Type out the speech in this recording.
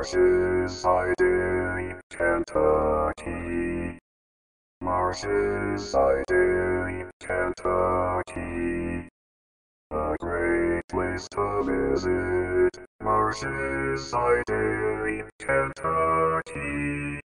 Marshes idyllic in Kentucky. Marshes idyllic in Kentucky. A great place to visit. Marshes idyllic in Kentucky.